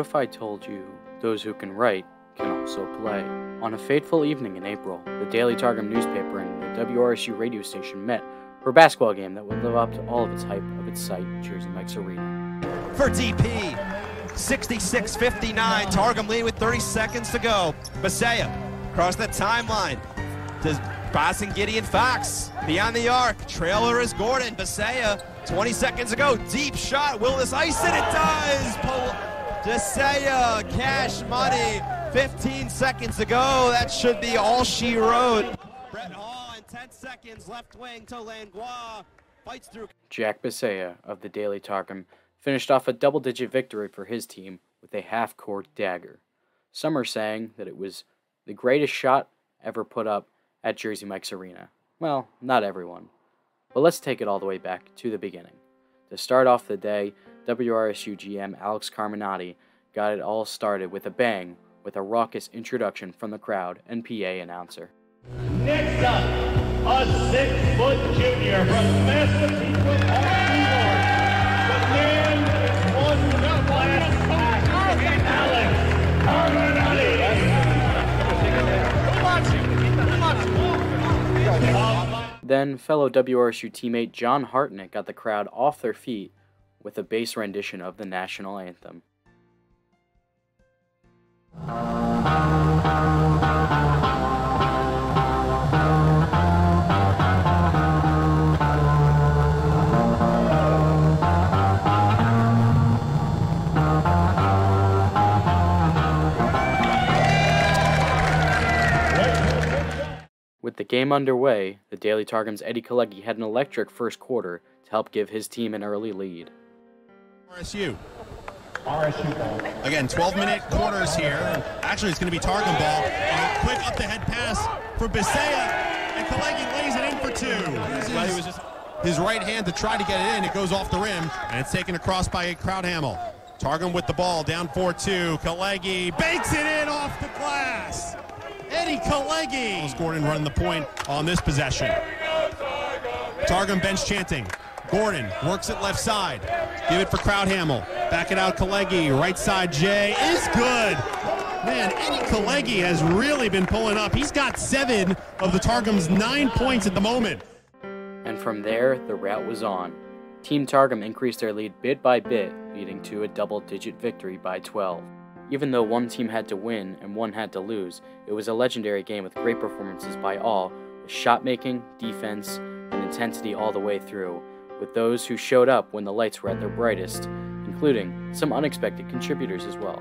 if I told you those who can write can also play? On a fateful evening in April, the Daily Targum newspaper and the WRSU radio station met for a basketball game that would live up to all of its hype of its site, Jersey Mike's Arena. For DP, 66-59, Targum lead with 30 seconds to go. Basaya across the timeline. Does passing Gideon Fox beyond the arc. Trailer is Gordon. Basaya, 20 seconds ago. Deep shot. Will this ice it? It does. Desaya, uh, cash money. 15 seconds ago. That should be all she wrote. Brett Hall in 10 seconds. Left wing to Langlois. Fights through. Jack Bisaya of the Daily Targum finished off a double digit victory for his team with a half court dagger. Some are saying that it was the greatest shot ever put up at Jersey Mike's Arena. Well, not everyone. But let's take it all the way back to the beginning. To start off the day, WRSU GM Alex Carminati got it all started with a bang with a raucous introduction from the crowd and PA announcer. Next up, a six-foot junior from Massapequa, New York. The man is one class Alex Carminati. Then, fellow WRSU teammate John Hartnett got the crowd off their feet with a bass rendition of the national anthem. With the game underway, the Daily Targum's Eddie Kalegi had an electric first quarter to help give his team an early lead. RSU. RSU ball. Again, 12 minute quarters here. Actually, it's going to be Targum ball. And a quick up the head pass for Bisea. And Kalegi lays it in for two. His right hand to try to get it in. It goes off the rim. And it's taken across by Crouthamel. Targum with the ball, down 4-2. Kalegi bakes it in off the glass. Eddie Kalegi. Gordon running the point on this possession. Targum bench chanting. Gordon works it left side. Give it for Crouthamel. Back it out, Kalegi. Right side, Jay is good. Man, Eddie Kalegi has really been pulling up. He's got seven of the Targum's nine points at the moment. And from there, the route was on. Team Targum increased their lead bit by bit, leading to a double digit victory by 12. Even though one team had to win and one had to lose, it was a legendary game with great performances by all, with shot making, defense, and intensity all the way through, with those who showed up when the lights were at their brightest, including some unexpected contributors as well.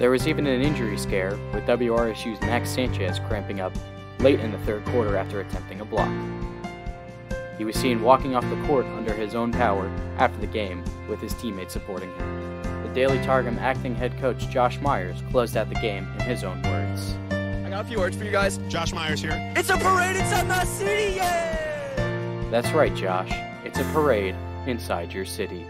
There was even an injury scare, with WRSU's Max Sanchez cramping up late in the third quarter after attempting a block. He was seen walking off the court under his own power after the game, with his teammates supporting him. The Daily Targum acting head coach Josh Myers closed out the game in his own words. I got a few words for you guys. Josh Myers here. It's a parade inside my city, yeah! That's right, Josh. It's a parade inside your city.